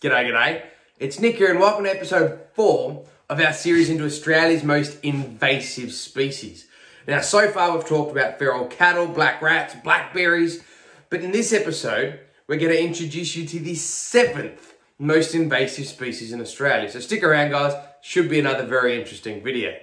G'day, g'day. It's Nick here and welcome to episode 4 of our series into Australia's most invasive species. Now, so far we've talked about feral cattle, black rats, blackberries, but in this episode, we're going to introduce you to the seventh most invasive species in Australia. So stick around, guys. Should be another very interesting video.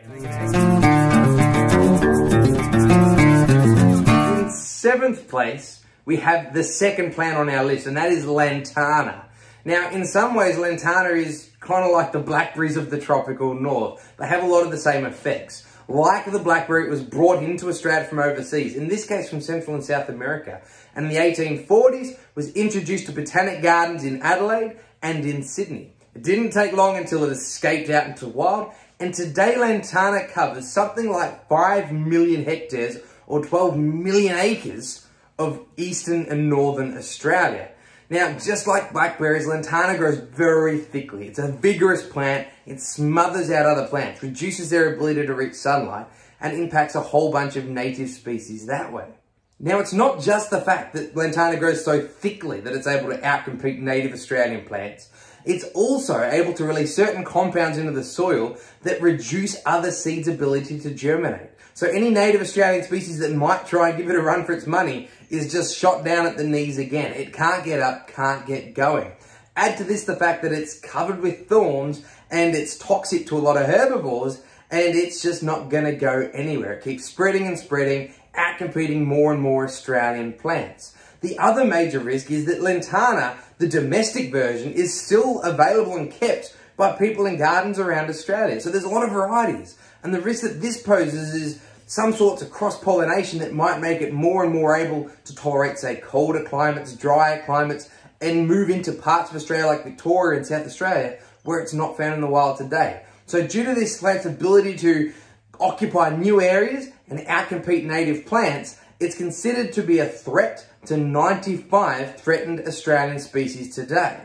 In seventh place, we have the second plant on our list, and that is lantana. Now, in some ways, lantana is kind of like the blackberries of the tropical north. They have a lot of the same effects. Like the blackberry, it was brought into Australia from overseas, in this case from Central and South America, and in the 1840s was introduced to botanic gardens in Adelaide and in Sydney. It didn't take long until it escaped out into the wild, and today lantana covers something like 5 million hectares or 12 million acres of eastern and northern Australia. Now, just like blackberries, lantana grows very thickly. It's a vigorous plant. It smothers out other plants, reduces their ability to reach sunlight, and impacts a whole bunch of native species that way. Now, it's not just the fact that lantana grows so thickly that it's able to outcompete native Australian plants. It's also able to release certain compounds into the soil that reduce other seeds' ability to germinate. So any native Australian species that might try and give it a run for its money is just shot down at the knees again. It can't get up, can't get going. Add to this the fact that it's covered with thorns and it's toxic to a lot of herbivores and it's just not going to go anywhere. It keeps spreading and spreading, outcompeting more and more Australian plants. The other major risk is that lantana, the domestic version, is still available and kept by people in gardens around Australia. So there's a lot of varieties. And the risk that this poses is some sorts of cross-pollination that might make it more and more able to tolerate, say, colder climates, drier climates, and move into parts of Australia like Victoria and South Australia where it's not found in the wild today. So due to this plant's ability to occupy new areas and outcompete native plants, it's considered to be a threat to 95 threatened Australian species today.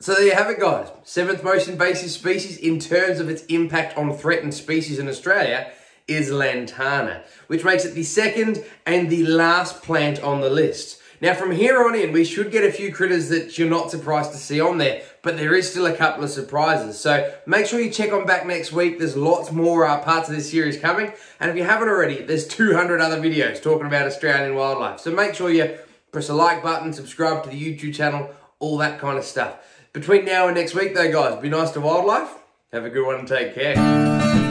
So there you have it guys, seventh most invasive species in terms of its impact on threatened species in Australia is lantana, which makes it the second and the last plant on the list. Now from here on in, we should get a few critters that you're not surprised to see on there, but there is still a couple of surprises. So make sure you check on back next week. There's lots more uh, parts of this series coming. And if you haven't already, there's 200 other videos talking about Australian wildlife. So make sure you press the like button, subscribe to the YouTube channel, all that kind of stuff. Between now and next week though, guys, be nice to wildlife. Have a good one and take care.